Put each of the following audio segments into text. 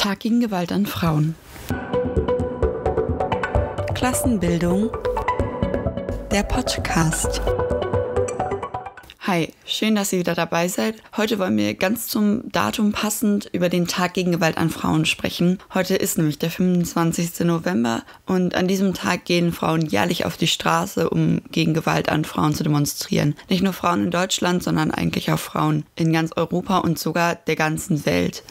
Tag gegen Gewalt an Frauen. Klassenbildung. Der Podcast. Hi, schön, dass ihr wieder dabei seid. Heute wollen wir ganz zum Datum passend über den Tag gegen Gewalt an Frauen sprechen. Heute ist nämlich der 25. November und an diesem Tag gehen Frauen jährlich auf die Straße, um gegen Gewalt an Frauen zu demonstrieren. Nicht nur Frauen in Deutschland, sondern eigentlich auch Frauen in ganz Europa und sogar der ganzen Welt.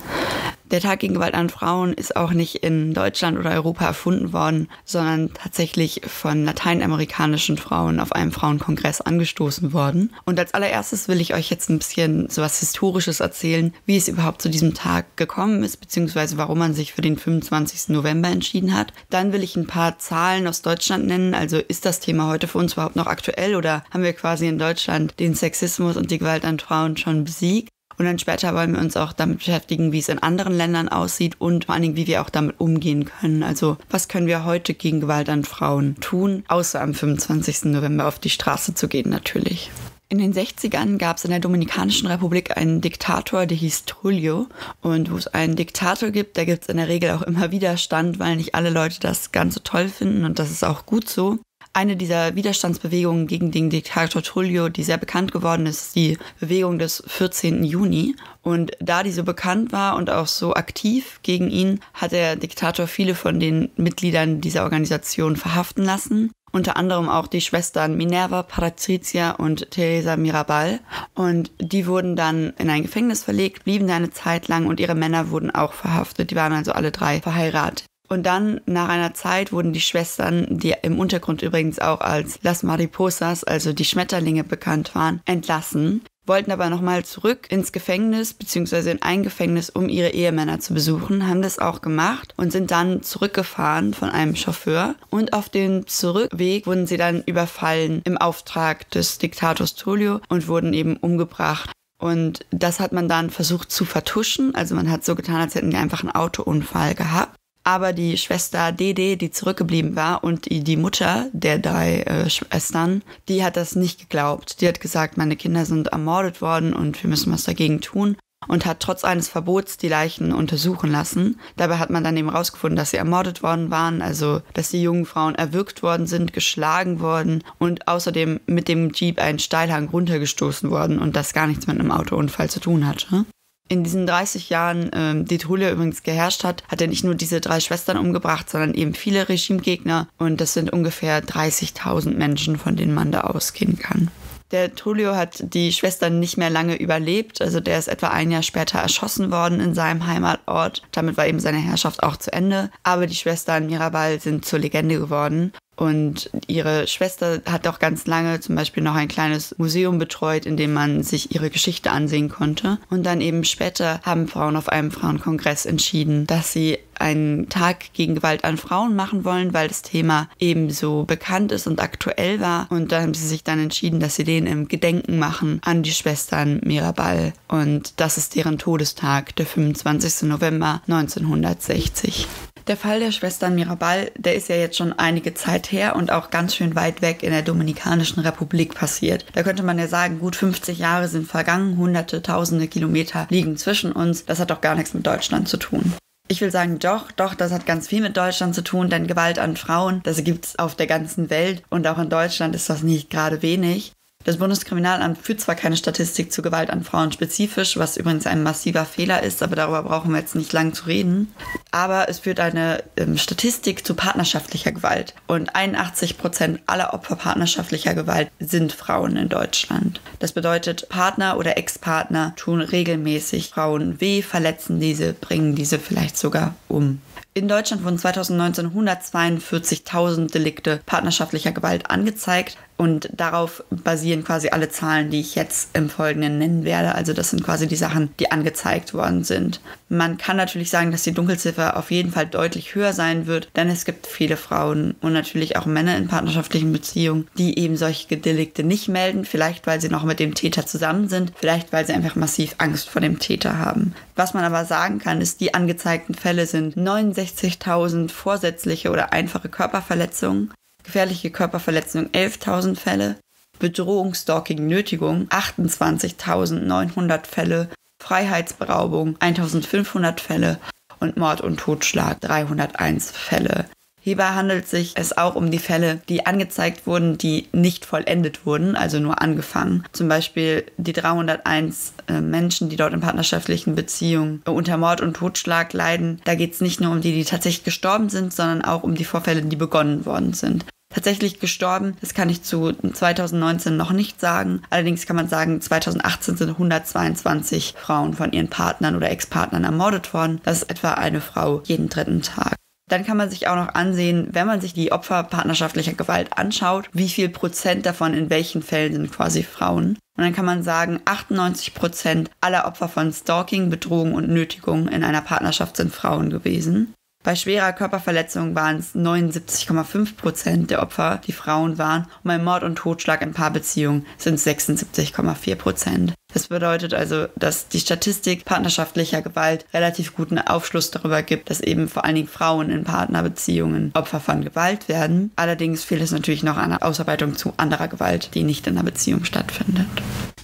Der Tag gegen Gewalt an Frauen ist auch nicht in Deutschland oder Europa erfunden worden, sondern tatsächlich von lateinamerikanischen Frauen auf einem Frauenkongress angestoßen worden. Und als allererstes will ich euch jetzt ein bisschen so was Historisches erzählen, wie es überhaupt zu diesem Tag gekommen ist, beziehungsweise warum man sich für den 25. November entschieden hat. Dann will ich ein paar Zahlen aus Deutschland nennen. Also ist das Thema heute für uns überhaupt noch aktuell oder haben wir quasi in Deutschland den Sexismus und die Gewalt an Frauen schon besiegt? Und dann später wollen wir uns auch damit beschäftigen, wie es in anderen Ländern aussieht und vor allen Dingen, wie wir auch damit umgehen können. Also was können wir heute gegen Gewalt an Frauen tun, außer am 25. November auf die Straße zu gehen natürlich. In den 60ern gab es in der Dominikanischen Republik einen Diktator, der hieß Trujillo. Und wo es einen Diktator gibt, da gibt es in der Regel auch immer Widerstand, weil nicht alle Leute das ganz so toll finden und das ist auch gut so. Eine dieser Widerstandsbewegungen gegen den Diktator Trujillo, die sehr bekannt geworden ist, ist die Bewegung des 14. Juni. Und da die so bekannt war und auch so aktiv gegen ihn, hat der Diktator viele von den Mitgliedern dieser Organisation verhaften lassen. Unter anderem auch die Schwestern Minerva, Patrizia und Teresa Mirabal. Und die wurden dann in ein Gefängnis verlegt, blieben da eine Zeit lang und ihre Männer wurden auch verhaftet. Die waren also alle drei verheiratet. Und dann, nach einer Zeit, wurden die Schwestern, die im Untergrund übrigens auch als Las Mariposas, also die Schmetterlinge bekannt waren, entlassen, wollten aber nochmal zurück ins Gefängnis, beziehungsweise in ein Gefängnis, um ihre Ehemänner zu besuchen, haben das auch gemacht und sind dann zurückgefahren von einem Chauffeur. Und auf dem Zurückweg wurden sie dann überfallen im Auftrag des Diktators Tullio und wurden eben umgebracht. Und das hat man dann versucht zu vertuschen. Also man hat so getan, als hätten die einfach einen Autounfall gehabt. Aber die Schwester Dede, die zurückgeblieben war, und die Mutter der drei äh, Schwestern, die hat das nicht geglaubt. Die hat gesagt, meine Kinder sind ermordet worden und wir müssen was dagegen tun. Und hat trotz eines Verbots die Leichen untersuchen lassen. Dabei hat man dann eben herausgefunden, dass sie ermordet worden waren, also dass die jungen Frauen erwürgt worden sind, geschlagen worden und außerdem mit dem Jeep einen Steilhang runtergestoßen worden und das gar nichts mit einem Autounfall zu tun hatte in diesen 30 Jahren, ähm, die Trulli übrigens geherrscht hat, hat er nicht nur diese drei Schwestern umgebracht, sondern eben viele Regimegegner. Und das sind ungefähr 30.000 Menschen, von denen man da ausgehen kann. Der Trulio hat die Schwestern nicht mehr lange überlebt. Also der ist etwa ein Jahr später erschossen worden in seinem Heimatort. Damit war eben seine Herrschaft auch zu Ende. Aber die Schwestern Mirabal sind zur Legende geworden. Und ihre Schwester hat auch ganz lange zum Beispiel noch ein kleines Museum betreut, in dem man sich ihre Geschichte ansehen konnte. Und dann eben später haben Frauen auf einem Frauenkongress entschieden, dass sie einen Tag gegen Gewalt an Frauen machen wollen, weil das Thema eben so bekannt ist und aktuell war. Und da haben sie sich dann entschieden, dass sie den im Gedenken machen an die Schwestern Mirabal. Und das ist deren Todestag, der 25. November 1960. Der Fall der Schwestern Mirabal, der ist ja jetzt schon einige Zeit her und auch ganz schön weit weg in der Dominikanischen Republik passiert. Da könnte man ja sagen, gut 50 Jahre sind vergangen, hunderte, tausende Kilometer liegen zwischen uns. Das hat doch gar nichts mit Deutschland zu tun. Ich will sagen, doch, doch, das hat ganz viel mit Deutschland zu tun, denn Gewalt an Frauen, das gibt es auf der ganzen Welt und auch in Deutschland ist das nicht gerade wenig. Das Bundeskriminalamt führt zwar keine Statistik zu Gewalt an Frauen spezifisch, was übrigens ein massiver Fehler ist, aber darüber brauchen wir jetzt nicht lang zu reden. Aber es führt eine ähm, Statistik zu partnerschaftlicher Gewalt. Und 81 Prozent aller Opfer partnerschaftlicher Gewalt sind Frauen in Deutschland. Das bedeutet, Partner oder Ex-Partner tun regelmäßig Frauen weh, verletzen diese, bringen diese vielleicht sogar um. In Deutschland wurden 2019 142.000 Delikte partnerschaftlicher Gewalt angezeigt. Und darauf basieren quasi alle Zahlen, die ich jetzt im Folgenden nennen werde. Also das sind quasi die Sachen, die angezeigt worden sind. Man kann natürlich sagen, dass die Dunkelziffer auf jeden Fall deutlich höher sein wird, denn es gibt viele Frauen und natürlich auch Männer in partnerschaftlichen Beziehungen, die eben solche Delikte nicht melden. Vielleicht, weil sie noch mit dem Täter zusammen sind, vielleicht, weil sie einfach massiv Angst vor dem Täter haben. Was man aber sagen kann, ist, die angezeigten Fälle sind 69.000 vorsätzliche oder einfache Körperverletzungen, gefährliche Körperverletzung 11.000 Fälle, Bedrohung, Stalking, Nötigung 28.900 Fälle, Freiheitsberaubung 1.500 Fälle und Mord und Totschlag 301 Fälle. Hierbei handelt sich es auch um die Fälle, die angezeigt wurden, die nicht vollendet wurden, also nur angefangen. Zum Beispiel die 301 äh, Menschen, die dort in partnerschaftlichen Beziehungen unter Mord und Totschlag leiden. Da geht es nicht nur um die, die tatsächlich gestorben sind, sondern auch um die Vorfälle, die begonnen worden sind. Tatsächlich gestorben, das kann ich zu 2019 noch nicht sagen. Allerdings kann man sagen, 2018 sind 122 Frauen von ihren Partnern oder Ex-Partnern ermordet worden. Das ist etwa eine Frau jeden dritten Tag. Dann kann man sich auch noch ansehen, wenn man sich die Opfer partnerschaftlicher Gewalt anschaut, wie viel Prozent davon in welchen Fällen sind quasi Frauen. Und dann kann man sagen, 98 Prozent aller Opfer von Stalking, Bedrohung und Nötigung in einer Partnerschaft sind Frauen gewesen. Bei schwerer Körperverletzung waren es 79,5 Prozent der Opfer, die Frauen waren. Und bei Mord und Totschlag in Paarbeziehungen sind es 76,4 Prozent. Das bedeutet also, dass die Statistik partnerschaftlicher Gewalt relativ guten Aufschluss darüber gibt, dass eben vor allen Dingen Frauen in Partnerbeziehungen Opfer von Gewalt werden. Allerdings fehlt es natürlich noch an der Ausarbeitung zu anderer Gewalt, die nicht in einer Beziehung stattfindet.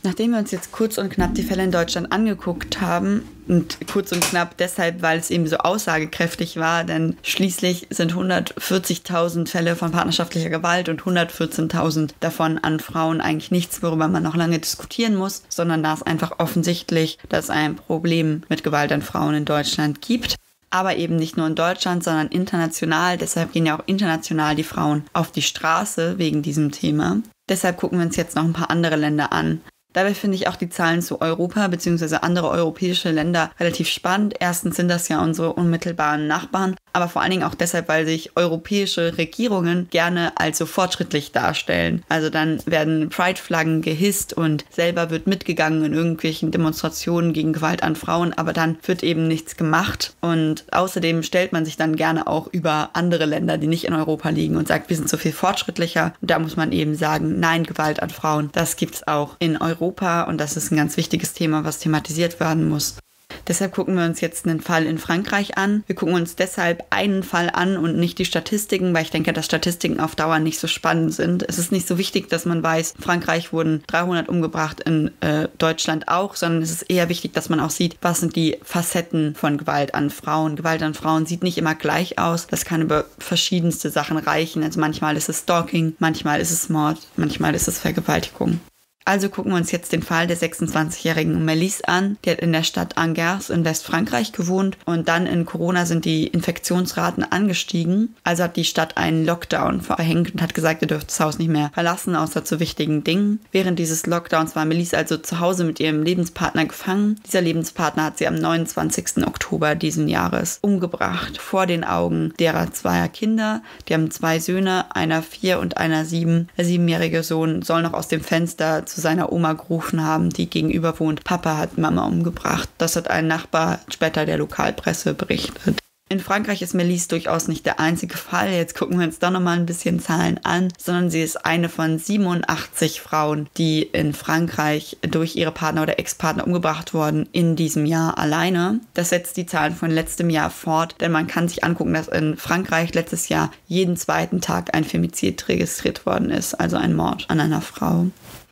Nachdem wir uns jetzt kurz und knapp die Fälle in Deutschland angeguckt haben, und kurz und knapp deshalb, weil es eben so aussagekräftig war, denn schließlich sind 140.000 Fälle von partnerschaftlicher Gewalt und 114.000 davon an Frauen eigentlich nichts, worüber man noch lange diskutieren muss, sondern da ist einfach offensichtlich, dass es ein Problem mit Gewalt an Frauen in Deutschland gibt. Aber eben nicht nur in Deutschland, sondern international. Deshalb gehen ja auch international die Frauen auf die Straße wegen diesem Thema. Deshalb gucken wir uns jetzt noch ein paar andere Länder an. Dabei finde ich auch die Zahlen zu Europa bzw. andere europäische Länder relativ spannend. Erstens sind das ja unsere unmittelbaren Nachbarn, aber vor allen Dingen auch deshalb, weil sich europäische Regierungen gerne als so fortschrittlich darstellen. Also dann werden Pride-Flaggen gehisst und selber wird mitgegangen in irgendwelchen Demonstrationen gegen Gewalt an Frauen, aber dann wird eben nichts gemacht. Und außerdem stellt man sich dann gerne auch über andere Länder, die nicht in Europa liegen und sagt, wir sind so viel fortschrittlicher. Und da muss man eben sagen, nein, Gewalt an Frauen, das gibt es auch in. Europa und das ist ein ganz wichtiges Thema, was thematisiert werden muss. Deshalb gucken wir uns jetzt einen Fall in Frankreich an. Wir gucken uns deshalb einen Fall an und nicht die Statistiken, weil ich denke, dass Statistiken auf Dauer nicht so spannend sind. Es ist nicht so wichtig, dass man weiß, in Frankreich wurden 300 umgebracht, in äh, Deutschland auch, sondern es ist eher wichtig, dass man auch sieht, was sind die Facetten von Gewalt an Frauen. Gewalt an Frauen sieht nicht immer gleich aus. Das kann über verschiedenste Sachen reichen. Also manchmal ist es Stalking, manchmal ist es Mord, manchmal ist es Vergewaltigung. Also gucken wir uns jetzt den Fall der 26-jährigen Melisse an. Die hat in der Stadt Angers in Westfrankreich gewohnt und dann in Corona sind die Infektionsraten angestiegen. Also hat die Stadt einen Lockdown verhängt und hat gesagt, ihr dürft das Haus nicht mehr verlassen, außer zu wichtigen Dingen. Während dieses Lockdowns war Melisse also zu Hause mit ihrem Lebenspartner gefangen. Dieser Lebenspartner hat sie am 29. Oktober diesen Jahres umgebracht, vor den Augen derer zweier Kinder. Die haben zwei Söhne, einer vier und einer sieben. Der siebenjährige Sohn soll noch aus dem Fenster zu seiner Oma gerufen haben, die gegenüber wohnt. Papa hat Mama umgebracht. Das hat ein Nachbar später der Lokalpresse berichtet. In Frankreich ist Melisse durchaus nicht der einzige Fall. Jetzt gucken wir uns doch nochmal ein bisschen Zahlen an, sondern sie ist eine von 87 Frauen, die in Frankreich durch ihre Partner oder Ex-Partner umgebracht wurden in diesem Jahr alleine. Das setzt die Zahlen von letztem Jahr fort, denn man kann sich angucken, dass in Frankreich letztes Jahr jeden zweiten Tag ein Femizid registriert worden ist, also ein Mord an einer Frau.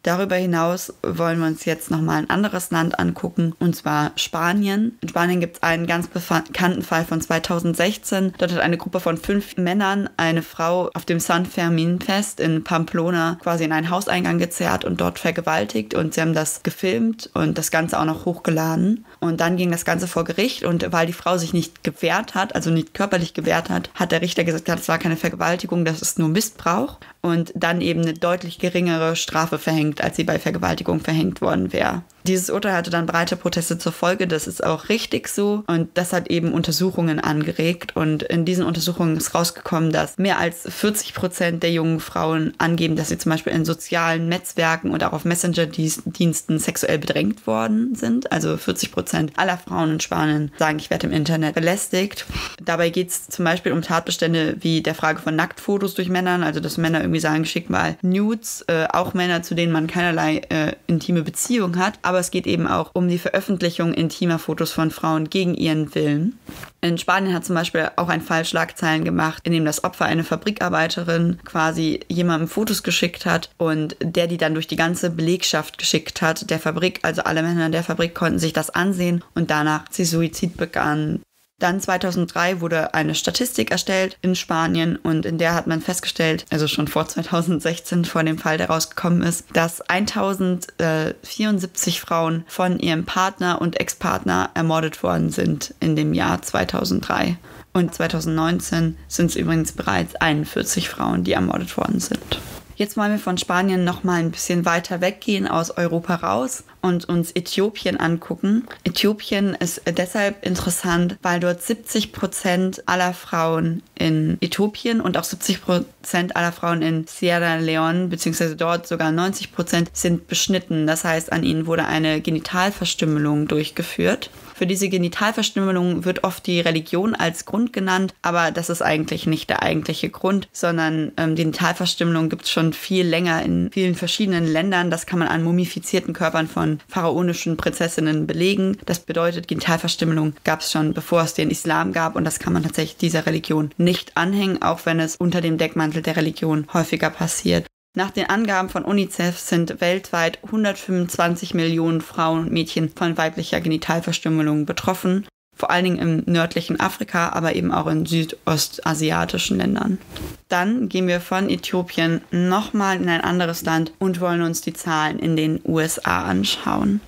Darüber hinaus wollen wir uns jetzt nochmal ein anderes Land angucken, und zwar Spanien. In Spanien gibt es einen ganz bekannten Fall von 2016. Dort hat eine Gruppe von fünf Männern eine Frau auf dem San Fermin Fest in Pamplona quasi in einen Hauseingang gezerrt und dort vergewaltigt. Und sie haben das gefilmt und das Ganze auch noch hochgeladen. Und dann ging das Ganze vor Gericht und weil die Frau sich nicht gewehrt hat, also nicht körperlich gewehrt hat, hat der Richter gesagt, das war keine Vergewaltigung, das ist nur Missbrauch und dann eben eine deutlich geringere Strafe verhängt, als sie bei Vergewaltigung verhängt worden wäre. Dieses Urteil hatte dann breite Proteste zur Folge, das ist auch richtig so und das hat eben Untersuchungen angeregt und in diesen Untersuchungen ist rausgekommen, dass mehr als 40 Prozent der jungen Frauen angeben, dass sie zum Beispiel in sozialen Netzwerken und auch auf Messenger-Diensten sexuell bedrängt worden sind. Also 40 Prozent aller Frauen in Spanien sagen, ich werde im Internet belästigt. Dabei geht es zum Beispiel um Tatbestände wie der Frage von Nacktfotos durch Männern, also dass Männer irgendwie sagen, schick mal Nudes, äh, auch Männer, zu denen man keinerlei äh, intime Beziehung hat. Aber aber es geht eben auch um die Veröffentlichung intimer Fotos von Frauen gegen ihren Willen. In Spanien hat zum Beispiel auch ein Fall Schlagzeilen gemacht, in dem das Opfer eine Fabrikarbeiterin quasi jemandem Fotos geschickt hat und der die dann durch die ganze Belegschaft geschickt hat, der Fabrik, also alle Männer der Fabrik konnten sich das ansehen und danach sie Suizid begann. Dann 2003 wurde eine Statistik erstellt in Spanien und in der hat man festgestellt, also schon vor 2016, vor dem Fall, der rausgekommen ist, dass 1074 Frauen von ihrem Partner und Ex-Partner ermordet worden sind in dem Jahr 2003. Und 2019 sind es übrigens bereits 41 Frauen, die ermordet worden sind. Jetzt wollen wir von Spanien noch mal ein bisschen weiter weggehen aus Europa raus und uns Äthiopien angucken. Äthiopien ist deshalb interessant, weil dort 70 Prozent aller Frauen in Äthiopien und auch 70 Prozent aller Frauen in Sierra Leone, beziehungsweise dort sogar 90 Prozent, sind beschnitten. Das heißt, an ihnen wurde eine Genitalverstümmelung durchgeführt. Für diese Genitalverstümmelung wird oft die Religion als Grund genannt, aber das ist eigentlich nicht der eigentliche Grund, sondern ähm, Genitalverstümmelung gibt es schon viel länger in vielen verschiedenen Ländern. Das kann man an mumifizierten Körpern von pharaonischen Prinzessinnen belegen. Das bedeutet, Genitalverstümmelung gab es schon bevor es den Islam gab und das kann man tatsächlich dieser Religion nicht anhängen, auch wenn es unter dem Deckmantel der Religion häufiger passiert. Nach den Angaben von UNICEF sind weltweit 125 Millionen Frauen und Mädchen von weiblicher Genitalverstümmelung betroffen, vor allen Dingen im nördlichen Afrika, aber eben auch in südostasiatischen Ländern. Dann gehen wir von Äthiopien nochmal in ein anderes Land und wollen uns die Zahlen in den USA anschauen.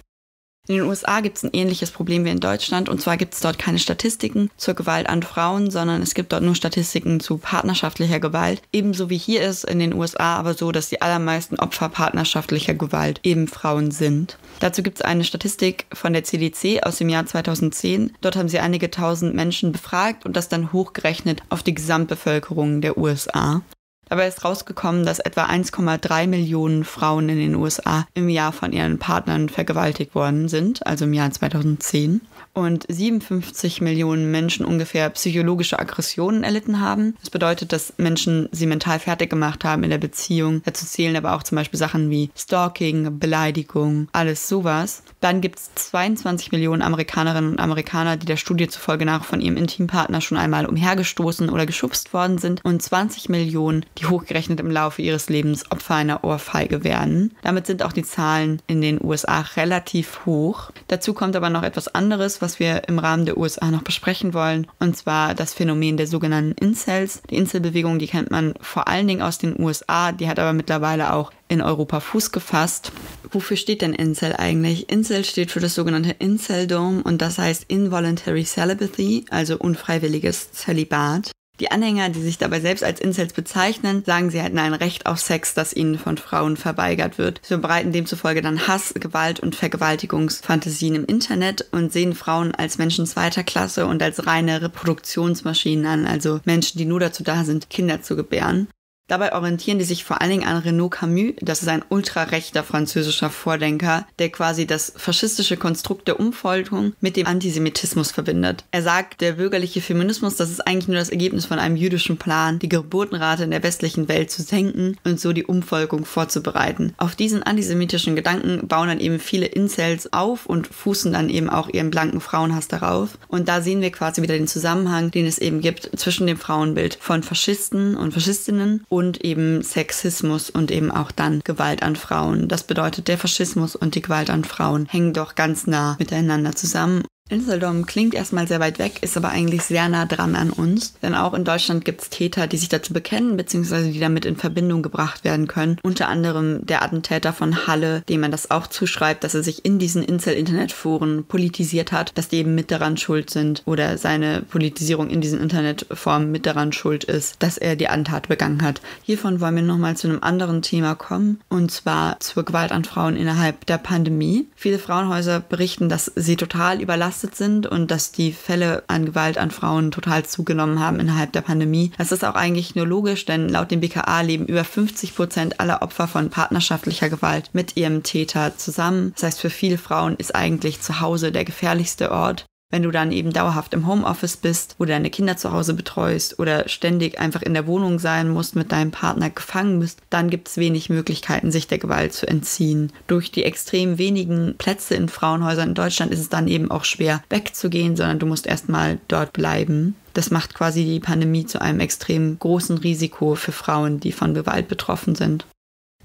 In den USA gibt es ein ähnliches Problem wie in Deutschland und zwar gibt es dort keine Statistiken zur Gewalt an Frauen, sondern es gibt dort nur Statistiken zu partnerschaftlicher Gewalt. Ebenso wie hier ist in den USA aber so, dass die allermeisten Opfer partnerschaftlicher Gewalt eben Frauen sind. Dazu gibt es eine Statistik von der CDC aus dem Jahr 2010. Dort haben sie einige tausend Menschen befragt und das dann hochgerechnet auf die Gesamtbevölkerung der USA. Dabei ist rausgekommen, dass etwa 1,3 Millionen Frauen in den USA im Jahr von ihren Partnern vergewaltigt worden sind, also im Jahr 2010 und 57 Millionen Menschen ungefähr psychologische Aggressionen erlitten haben. Das bedeutet, dass Menschen sie mental fertig gemacht haben in der Beziehung. Dazu zählen aber auch zum Beispiel Sachen wie Stalking, Beleidigung, alles sowas. Dann gibt es 22 Millionen Amerikanerinnen und Amerikaner, die der Studie zufolge nach von ihrem Intimpartner schon einmal umhergestoßen oder geschubst worden sind und 20 Millionen, die hochgerechnet im Laufe ihres Lebens Opfer einer Ohrfeige werden. Damit sind auch die Zahlen in den USA relativ hoch. Dazu kommt aber noch etwas anderes, was wir im Rahmen der USA noch besprechen wollen, und zwar das Phänomen der sogenannten Incels. Die Inselbewegung, die kennt man vor allen Dingen aus den USA, die hat aber mittlerweile auch in Europa Fuß gefasst. Wofür steht denn Incel eigentlich? Incel steht für das sogenannte Inceldom und das heißt Involuntary Celibacy, also unfreiwilliges Zölibat. Die Anhänger, die sich dabei selbst als Incels bezeichnen, sagen, sie hätten ein Recht auf Sex, das ihnen von Frauen verweigert wird. Sie verbreiten demzufolge dann Hass, Gewalt und Vergewaltigungsfantasien im Internet und sehen Frauen als Menschen zweiter Klasse und als reine Reproduktionsmaschinen an, also Menschen, die nur dazu da sind, Kinder zu gebären. Dabei orientieren die sich vor allen Dingen an Renaud Camus, das ist ein ultrarechter französischer Vordenker, der quasi das faschistische Konstrukt der Umvolkung mit dem Antisemitismus verbindet. Er sagt, der bürgerliche Feminismus, das ist eigentlich nur das Ergebnis von einem jüdischen Plan, die Geburtenrate in der westlichen Welt zu senken und so die Umvolkung vorzubereiten. Auf diesen antisemitischen Gedanken bauen dann eben viele Incels auf und fußen dann eben auch ihren blanken Frauenhass darauf. Und da sehen wir quasi wieder den Zusammenhang, den es eben gibt zwischen dem Frauenbild von Faschisten und Faschistinnen und eben Sexismus und eben auch dann Gewalt an Frauen. Das bedeutet, der Faschismus und die Gewalt an Frauen hängen doch ganz nah miteinander zusammen. Inseldom klingt erstmal sehr weit weg, ist aber eigentlich sehr nah dran an uns. Denn auch in Deutschland gibt es Täter, die sich dazu bekennen, beziehungsweise die damit in Verbindung gebracht werden können. Unter anderem der Attentäter von Halle, dem man das auch zuschreibt, dass er sich in diesen Incel-Internetforen politisiert hat, dass die eben mit daran schuld sind oder seine Politisierung in diesen Internetformen mit daran schuld ist, dass er die Antat begangen hat. Hiervon wollen wir nochmal zu einem anderen Thema kommen, und zwar zur Gewalt an Frauen innerhalb der Pandemie. Viele Frauenhäuser berichten, dass sie total überlassen überlastet sind und dass die Fälle an Gewalt an Frauen total zugenommen haben innerhalb der Pandemie. Das ist auch eigentlich nur logisch, denn laut dem BKA leben über 50 Prozent aller Opfer von partnerschaftlicher Gewalt mit ihrem Täter zusammen. Das heißt, für viele Frauen ist eigentlich zu Hause der gefährlichste Ort. Wenn du dann eben dauerhaft im Homeoffice bist oder deine Kinder zu Hause betreust oder ständig einfach in der Wohnung sein musst, mit deinem Partner gefangen bist, dann gibt es wenig Möglichkeiten, sich der Gewalt zu entziehen. Durch die extrem wenigen Plätze in Frauenhäusern in Deutschland ist es dann eben auch schwer wegzugehen, sondern du musst erstmal dort bleiben. Das macht quasi die Pandemie zu einem extrem großen Risiko für Frauen, die von Gewalt betroffen sind.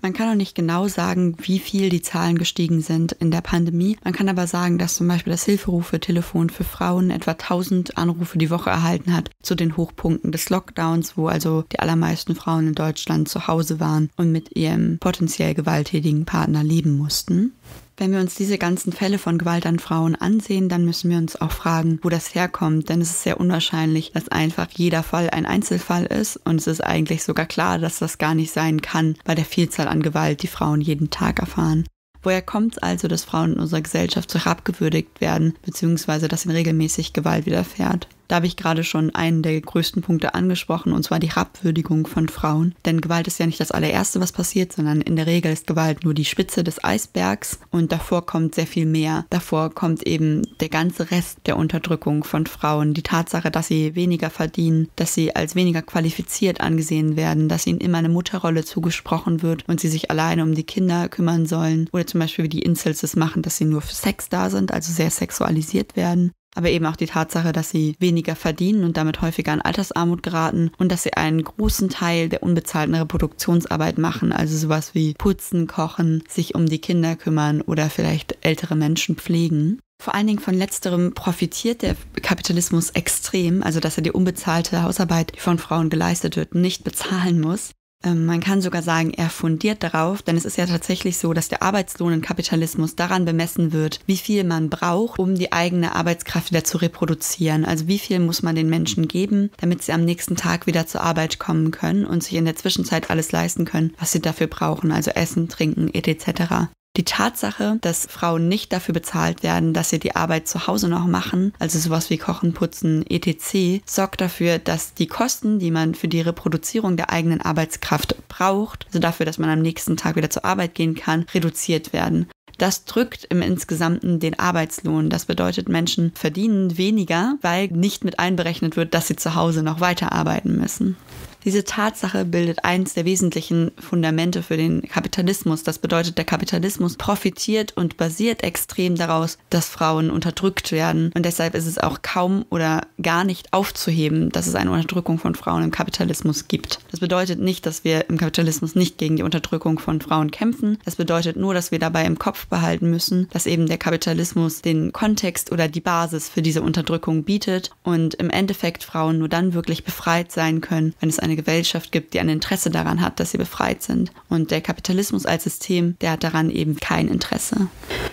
Man kann auch nicht genau sagen, wie viel die Zahlen gestiegen sind in der Pandemie. Man kann aber sagen, dass zum Beispiel das Hilferufe-Telefon für Frauen etwa 1000 Anrufe die Woche erhalten hat zu den Hochpunkten des Lockdowns, wo also die allermeisten Frauen in Deutschland zu Hause waren und mit ihrem potenziell gewalttätigen Partner leben mussten. Wenn wir uns diese ganzen Fälle von Gewalt an Frauen ansehen, dann müssen wir uns auch fragen, wo das herkommt. Denn es ist sehr unwahrscheinlich, dass einfach jeder Fall ein Einzelfall ist. Und es ist eigentlich sogar klar, dass das gar nicht sein kann bei der Vielzahl an Gewalt, die Frauen jeden Tag erfahren. Woher kommt es also, dass Frauen in unserer Gesellschaft so herabgewürdigt werden, beziehungsweise dass ihnen regelmäßig Gewalt widerfährt? Da habe ich gerade schon einen der größten Punkte angesprochen, und zwar die Herabwürdigung von Frauen. Denn Gewalt ist ja nicht das allererste, was passiert, sondern in der Regel ist Gewalt nur die Spitze des Eisbergs und davor kommt sehr viel mehr. Davor kommt eben der ganze Rest der Unterdrückung von Frauen. Die Tatsache, dass sie weniger verdienen, dass sie als weniger qualifiziert angesehen werden, dass ihnen immer eine Mutterrolle zugesprochen wird und sie sich alleine um die Kinder kümmern sollen. Oder zum Beispiel wie die Incels es machen, dass sie nur für Sex da sind, also sehr sexualisiert werden aber eben auch die Tatsache, dass sie weniger verdienen und damit häufiger in Altersarmut geraten und dass sie einen großen Teil der unbezahlten Reproduktionsarbeit machen, also sowas wie putzen, kochen, sich um die Kinder kümmern oder vielleicht ältere Menschen pflegen. Vor allen Dingen von letzterem profitiert der Kapitalismus extrem, also dass er die unbezahlte Hausarbeit, die von Frauen geleistet wird, nicht bezahlen muss. Ähm, man kann sogar sagen, er fundiert darauf, denn es ist ja tatsächlich so, dass der Arbeitslohn im Kapitalismus daran bemessen wird, wie viel man braucht, um die eigene Arbeitskraft wieder zu reproduzieren. Also wie viel muss man den Menschen geben, damit sie am nächsten Tag wieder zur Arbeit kommen können und sich in der Zwischenzeit alles leisten können, was sie dafür brauchen, also Essen, Trinken, etc. Die Tatsache, dass Frauen nicht dafür bezahlt werden, dass sie die Arbeit zu Hause noch machen, also sowas wie Kochen, Putzen, etc., sorgt dafür, dass die Kosten, die man für die Reproduzierung der eigenen Arbeitskraft braucht, also dafür, dass man am nächsten Tag wieder zur Arbeit gehen kann, reduziert werden. Das drückt im Insgesamten den Arbeitslohn. Das bedeutet, Menschen verdienen weniger, weil nicht mit einberechnet wird, dass sie zu Hause noch weiterarbeiten müssen. Diese Tatsache bildet eins der wesentlichen Fundamente für den Kapitalismus. Das bedeutet, der Kapitalismus profitiert und basiert extrem daraus, dass Frauen unterdrückt werden. Und deshalb ist es auch kaum oder gar nicht aufzuheben, dass es eine Unterdrückung von Frauen im Kapitalismus gibt. Das bedeutet nicht, dass wir im Kapitalismus nicht gegen die Unterdrückung von Frauen kämpfen. Das bedeutet nur, dass wir dabei im Kopf behalten müssen, dass eben der Kapitalismus den Kontext oder die Basis für diese Unterdrückung bietet und im Endeffekt Frauen nur dann wirklich befreit sein können, wenn es eine eine Gesellschaft gibt, die ein Interesse daran hat, dass sie befreit sind. Und der Kapitalismus als System, der hat daran eben kein Interesse.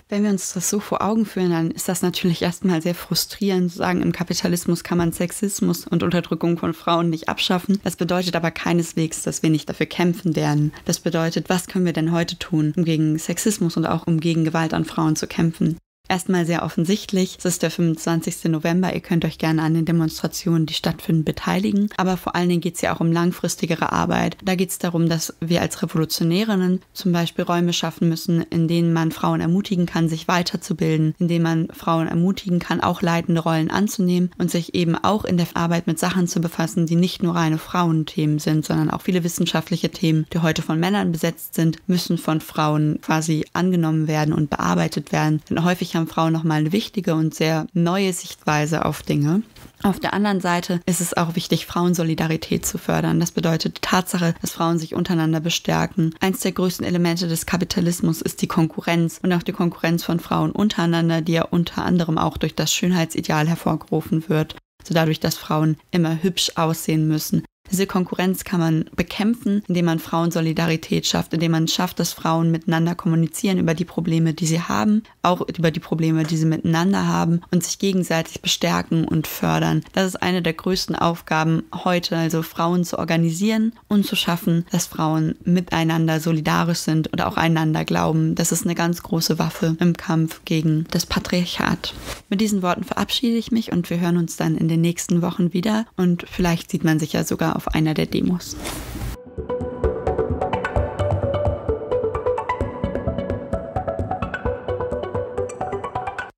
Wenn wir uns das so vor Augen führen, dann ist das natürlich erstmal sehr frustrierend zu sagen, im Kapitalismus kann man Sexismus und Unterdrückung von Frauen nicht abschaffen. Das bedeutet aber keineswegs, dass wir nicht dafür kämpfen werden. Das bedeutet, was können wir denn heute tun, um gegen Sexismus und auch um gegen Gewalt an Frauen zu kämpfen? Erstmal sehr offensichtlich, es ist der 25. November, ihr könnt euch gerne an den Demonstrationen, die stattfinden, beteiligen. Aber vor allen Dingen geht es ja auch um langfristigere Arbeit. Da geht es darum, dass wir als Revolutionärinnen zum Beispiel Räume schaffen müssen, in denen man Frauen ermutigen kann, sich weiterzubilden, in denen man Frauen ermutigen kann, auch leitende Rollen anzunehmen und sich eben auch in der Arbeit mit Sachen zu befassen, die nicht nur reine Frauenthemen sind, sondern auch viele wissenschaftliche Themen, die heute von Männern besetzt sind, müssen von Frauen quasi angenommen werden und bearbeitet werden. Denn häufig haben Frauen nochmal eine wichtige und sehr neue Sichtweise auf Dinge. Auf der anderen Seite ist es auch wichtig, Frauensolidarität zu fördern. Das bedeutet die Tatsache, dass Frauen sich untereinander bestärken. Eins der größten Elemente des Kapitalismus ist die Konkurrenz und auch die Konkurrenz von Frauen untereinander, die ja unter anderem auch durch das Schönheitsideal hervorgerufen wird. So dadurch, dass Frauen immer hübsch aussehen müssen, diese Konkurrenz kann man bekämpfen, indem man Frauensolidarität schafft, indem man schafft, dass Frauen miteinander kommunizieren über die Probleme, die sie haben, auch über die Probleme, die sie miteinander haben und sich gegenseitig bestärken und fördern. Das ist eine der größten Aufgaben heute, also Frauen zu organisieren und zu schaffen, dass Frauen miteinander solidarisch sind und auch einander glauben. Das ist eine ganz große Waffe im Kampf gegen das Patriarchat. Mit diesen Worten verabschiede ich mich und wir hören uns dann in den nächsten Wochen wieder und vielleicht sieht man sich ja sogar auf einer der Demos.